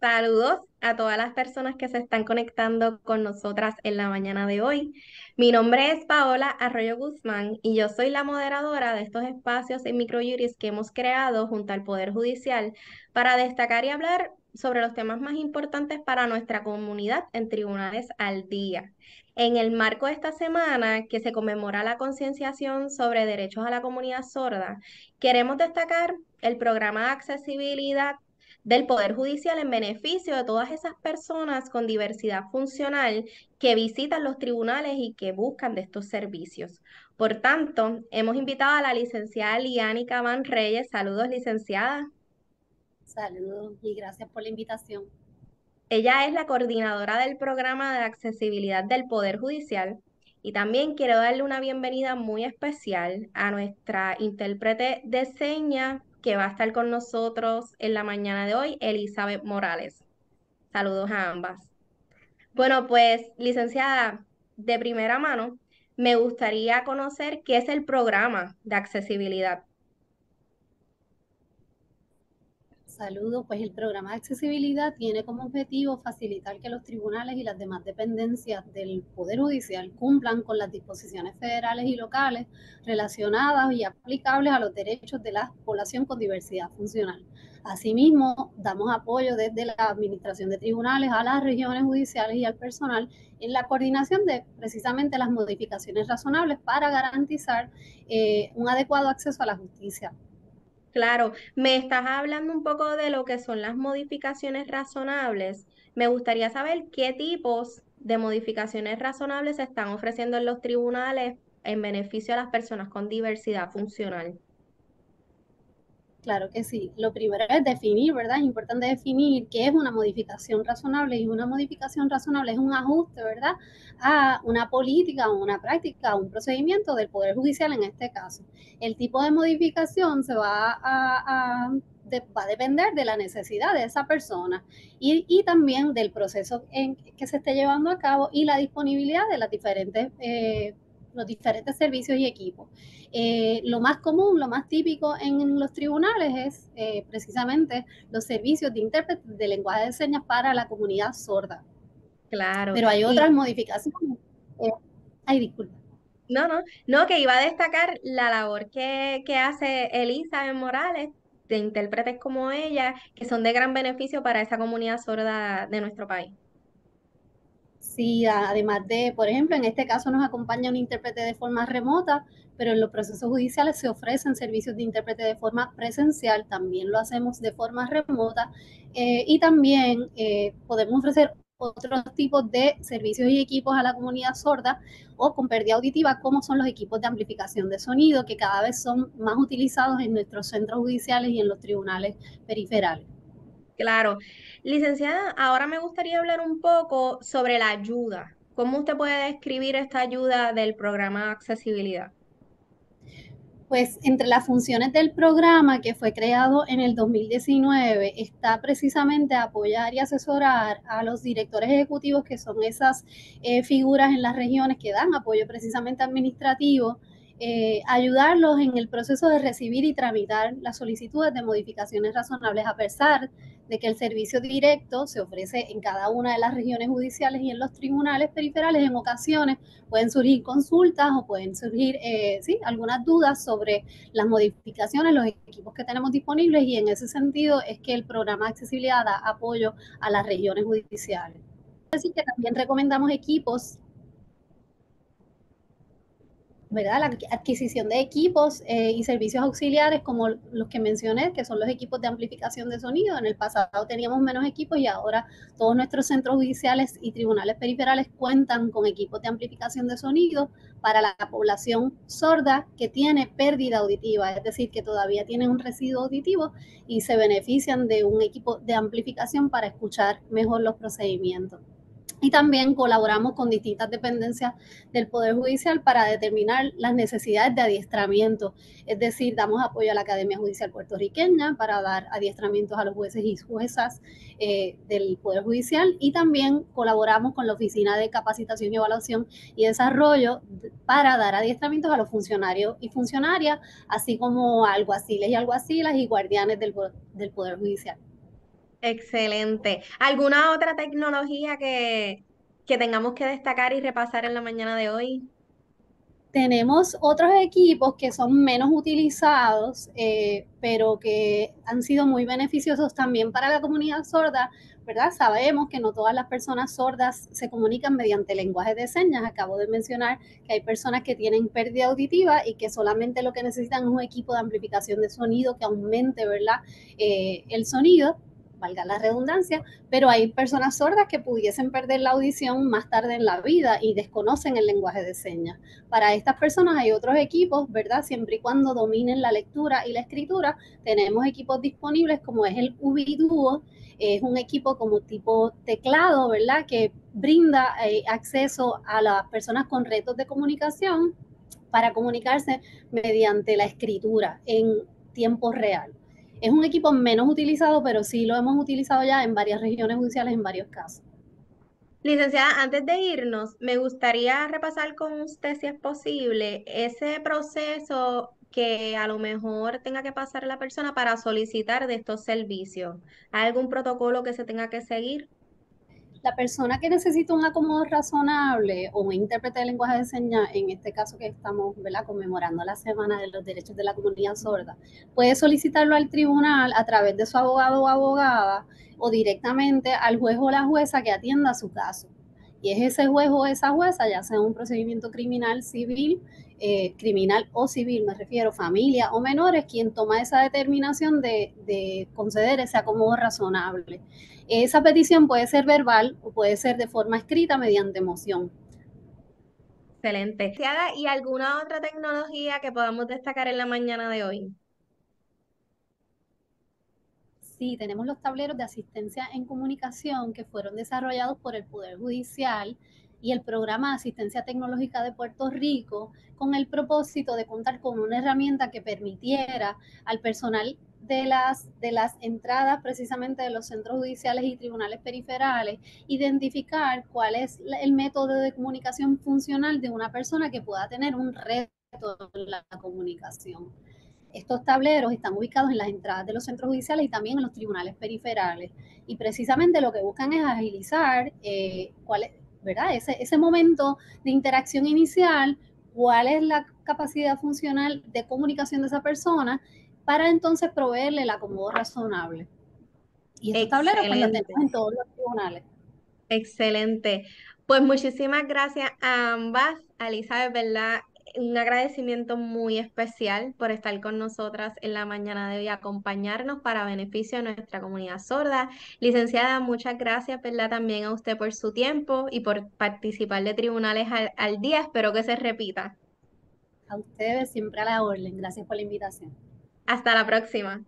Saludos a todas las personas que se están conectando con nosotras en la mañana de hoy. Mi nombre es Paola Arroyo Guzmán y yo soy la moderadora de estos espacios en microjuris que hemos creado junto al Poder Judicial para destacar y hablar sobre los temas más importantes para nuestra comunidad en tribunales al día. En el marco de esta semana que se conmemora la concienciación sobre derechos a la comunidad sorda, queremos destacar el programa de accesibilidad del Poder Judicial en beneficio de todas esas personas con diversidad funcional que visitan los tribunales y que buscan de estos servicios. Por tanto, hemos invitado a la licenciada Liánica Van Reyes. Saludos, licenciada. Saludos y gracias por la invitación. Ella es la coordinadora del programa de accesibilidad del Poder Judicial y también quiero darle una bienvenida muy especial a nuestra intérprete de señas que va a estar con nosotros en la mañana de hoy, Elizabeth Morales. Saludos a ambas. Bueno, pues, licenciada, de primera mano, me gustaría conocer qué es el programa de accesibilidad. Saludos, pues el programa de accesibilidad tiene como objetivo facilitar que los tribunales y las demás dependencias del Poder Judicial cumplan con las disposiciones federales y locales relacionadas y aplicables a los derechos de la población con diversidad funcional. Asimismo, damos apoyo desde la Administración de Tribunales a las regiones judiciales y al personal en la coordinación de precisamente las modificaciones razonables para garantizar eh, un adecuado acceso a la justicia Claro, me estás hablando un poco de lo que son las modificaciones razonables. Me gustaría saber qué tipos de modificaciones razonables se están ofreciendo en los tribunales en beneficio a las personas con diversidad funcional. Claro que sí. Lo primero es definir, ¿verdad? Es importante definir qué es una modificación razonable y una modificación razonable es un ajuste, ¿verdad? A una política, una práctica, un procedimiento del Poder Judicial en este caso. El tipo de modificación se va a, depender de la necesidad de esa persona y, también del proceso en que se esté llevando a cabo y la disponibilidad de las diferentes eh, los diferentes servicios y equipos. Eh, lo más común, lo más típico en los tribunales es eh, precisamente los servicios de intérprete de lenguaje de señas para la comunidad sorda. Claro. Pero hay otras modificaciones. Eh, ay, disculpa. No, no, no, que iba a destacar la labor que, que hace Elizabeth Morales de intérpretes como ella, que son de gran beneficio para esa comunidad sorda de nuestro país. Sí, además de, por ejemplo, en este caso nos acompaña un intérprete de forma remota, pero en los procesos judiciales se ofrecen servicios de intérprete de forma presencial, también lo hacemos de forma remota eh, y también eh, podemos ofrecer otros tipos de servicios y equipos a la comunidad sorda o con pérdida auditiva, como son los equipos de amplificación de sonido, que cada vez son más utilizados en nuestros centros judiciales y en los tribunales periferales. Claro. Licenciada, ahora me gustaría hablar un poco sobre la ayuda. ¿Cómo usted puede describir esta ayuda del programa de accesibilidad? Pues entre las funciones del programa que fue creado en el 2019 está precisamente apoyar y asesorar a los directores ejecutivos que son esas eh, figuras en las regiones que dan apoyo precisamente administrativo eh, ayudarlos en el proceso de recibir y tramitar las solicitudes de modificaciones razonables, a pesar de que el servicio directo se ofrece en cada una de las regiones judiciales y en los tribunales periferales. En ocasiones pueden surgir consultas o pueden surgir eh, sí, algunas dudas sobre las modificaciones, los equipos que tenemos disponibles y en ese sentido es que el programa de accesibilidad da apoyo a las regiones judiciales. Así que también recomendamos equipos ¿verdad? La adquisición de equipos eh, y servicios auxiliares como los que mencioné, que son los equipos de amplificación de sonido. En el pasado teníamos menos equipos y ahora todos nuestros centros judiciales y tribunales periferales cuentan con equipos de amplificación de sonido para la población sorda que tiene pérdida auditiva, es decir, que todavía tiene un residuo auditivo y se benefician de un equipo de amplificación para escuchar mejor los procedimientos. Y también colaboramos con distintas dependencias del Poder Judicial para determinar las necesidades de adiestramiento. Es decir, damos apoyo a la Academia Judicial puertorriqueña para dar adiestramientos a los jueces y juezas eh, del Poder Judicial y también colaboramos con la Oficina de Capacitación y Evaluación y Desarrollo para dar adiestramientos a los funcionarios y funcionarias, así como alguaciles y alguacilas y guardianes del, del Poder Judicial. Excelente. ¿Alguna otra tecnología que, que tengamos que destacar y repasar en la mañana de hoy? Tenemos otros equipos que son menos utilizados, eh, pero que han sido muy beneficiosos también para la comunidad sorda, ¿verdad? Sabemos que no todas las personas sordas se comunican mediante lenguaje de señas. Acabo de mencionar que hay personas que tienen pérdida auditiva y que solamente lo que necesitan es un equipo de amplificación de sonido que aumente, ¿verdad? Eh, el sonido valga la redundancia, pero hay personas sordas que pudiesen perder la audición más tarde en la vida y desconocen el lenguaje de señas. Para estas personas hay otros equipos, ¿verdad? Siempre y cuando dominen la lectura y la escritura, tenemos equipos disponibles como es el Ubiduo, es un equipo como tipo teclado, ¿verdad? Que brinda eh, acceso a las personas con retos de comunicación para comunicarse mediante la escritura en tiempo real. Es un equipo menos utilizado, pero sí lo hemos utilizado ya en varias regiones judiciales, en varios casos. Licenciada, antes de irnos, me gustaría repasar con usted, si es posible, ese proceso que a lo mejor tenga que pasar la persona para solicitar de estos servicios. ¿Hay algún protocolo que se tenga que seguir? La persona que necesita un acomodo razonable o un intérprete de lenguaje de señas, en este caso que estamos ¿verdad? conmemorando la Semana de los Derechos de la Comunidad Sorda, puede solicitarlo al tribunal a través de su abogado o abogada o directamente al juez o la jueza que atienda su caso. Y es ese juez o esa jueza, ya sea un procedimiento criminal, civil, eh, criminal o civil, me refiero, familia o menores, quien toma esa determinación de, de conceder ese acomodo razonable. Esa petición puede ser verbal o puede ser de forma escrita mediante moción. Excelente. ¿Y alguna otra tecnología que podamos destacar en la mañana de hoy? Sí, tenemos los tableros de asistencia en comunicación que fueron desarrollados por el Poder Judicial y el Programa de Asistencia Tecnológica de Puerto Rico con el propósito de contar con una herramienta que permitiera al personal de las, de las entradas precisamente de los centros judiciales y tribunales periferales, identificar cuál es el método de comunicación funcional de una persona que pueda tener un reto en la comunicación. Estos tableros están ubicados en las entradas de los centros judiciales y también en los tribunales periferales. Y precisamente lo que buscan es agilizar eh, cuál es, ¿verdad? Ese, ese momento de interacción inicial, cuál es la capacidad funcional de comunicación de esa persona para entonces proveerle el acomodo razonable. Y estos tableros pues, tenemos en todos los tribunales. Excelente. Pues muchísimas gracias a ambas, a Elizabeth, ¿verdad? Un agradecimiento muy especial por estar con nosotras en la mañana de hoy, acompañarnos para beneficio de nuestra comunidad sorda. Licenciada, muchas gracias, ¿verdad? También a usted por su tiempo y por participar de tribunales al, al día. Espero que se repita. A ustedes siempre a la orden. Gracias por la invitación. Hasta la próxima.